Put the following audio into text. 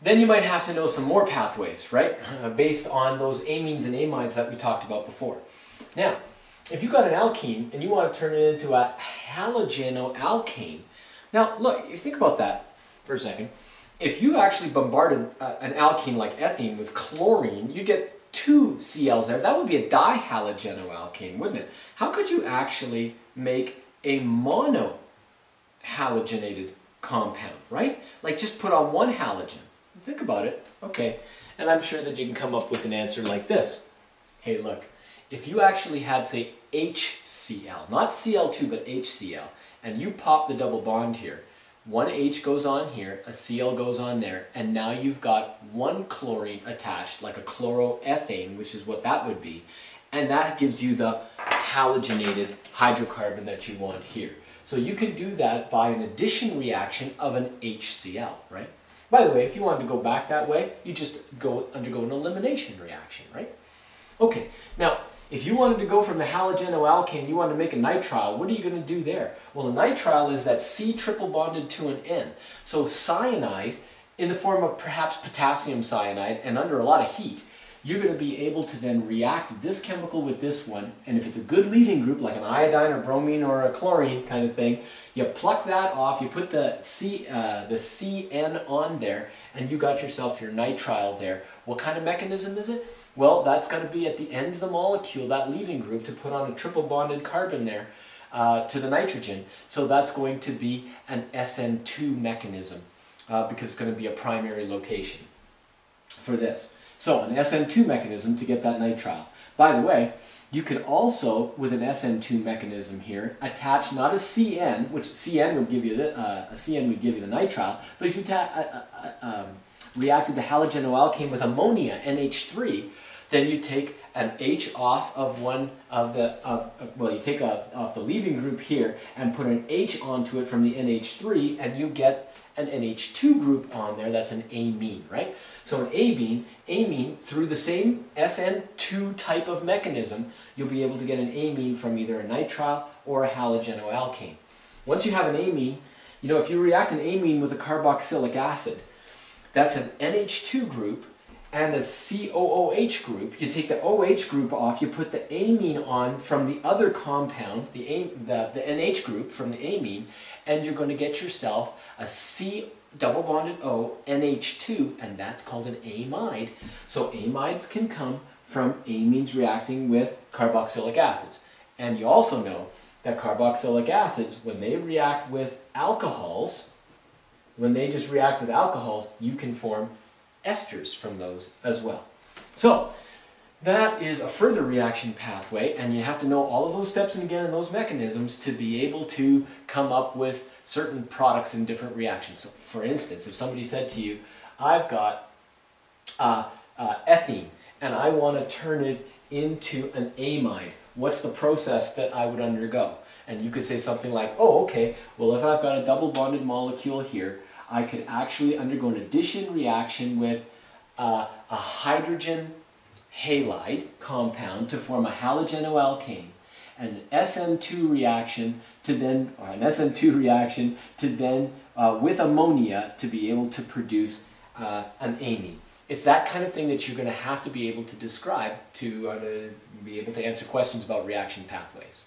then you might have to know some more pathways, right? Uh, based on those amines and amides that we talked about before. Now, if you've got an alkene and you want to turn it into a halogenoalkane, now look, you think about that for a second. If you actually bombarded uh, an alkene like ethene with chlorine, you'd get two CLs there. That would be a dihalogenoalkane, wouldn't it? How could you actually make a monohalogenated compound, right? Like just put on one halogen. Think about it. Okay. And I'm sure that you can come up with an answer like this. Hey, look, if you actually had, say, HCl, not Cl2, but HCl, and you pop the double bond here, one H goes on here, a Cl goes on there, and now you've got one chlorine attached, like a chloroethane, which is what that would be, and that gives you the halogenated hydrocarbon that you want here. So you can do that by an addition reaction of an HCl, right? By the way, if you wanted to go back that way, you just go undergo an elimination reaction, right? Okay, now if you wanted to go from the halogenoalkane, you wanted to make a nitrile, what are you going to do there? Well, a nitrile is that C triple bonded to an N. So cyanide, in the form of perhaps potassium cyanide, and under a lot of heat, you're going to be able to then react this chemical with this one, and if it's a good leaving group, like an iodine or bromine or a chlorine kind of thing, you pluck that off, you put the, C, uh, the CN on there, and you got yourself your nitrile there. What kind of mechanism is it? Well, that's going to be at the end of the molecule, that leaving group, to put on a triple bonded carbon there uh, to the nitrogen. So that's going to be an SN2 mechanism uh, because it's going to be a primary location for this. So an SN2 mechanism to get that nitrile. By the way, you could also, with an SN2 mechanism here, attach not a CN, which CN would give you the, uh, a CN would give you the nitrile, but if you uh, uh, uh, um, reacted the halogenoalkane with ammonia, NH3, then you take an H off of one of the, well, you take a, off the leaving group here and put an H onto it from the NH3, and you get an NH2 group on there, that's an amine, right? So an amine, amine, through the same SN2 type of mechanism, you'll be able to get an amine from either a nitrile or a halogenoalkane. Once you have an amine, you know, if you react an amine with a carboxylic acid, that's an NH2 group and a COOH group. You take the OH group off, you put the amine on from the other compound, the, the, the NH group from the amine, and you're going to get yourself a C double bonded O, NH2, and that's called an amide. So amides can come from amines reacting with carboxylic acids. And you also know that carboxylic acids, when they react with alcohols, when they just react with alcohols, you can form esters from those as well. So that is a further reaction pathway, and you have to know all of those steps and again and those mechanisms to be able to come up with certain products in different reactions. So for instance, if somebody said to you, I've got uh, uh, ethene, and I want to turn it into an amide, what's the process that I would undergo? And you could say something like, oh, okay, well, if I've got a double bonded molecule here, I could actually undergo an addition reaction with uh, a hydrogen halide compound to form a halogenoalkane and an SN2 reaction to then, or an SN2 reaction to then, uh, with ammonia to be able to produce uh, an amine. It's that kind of thing that you're going to have to be able to describe to, uh, to be able to answer questions about reaction pathways.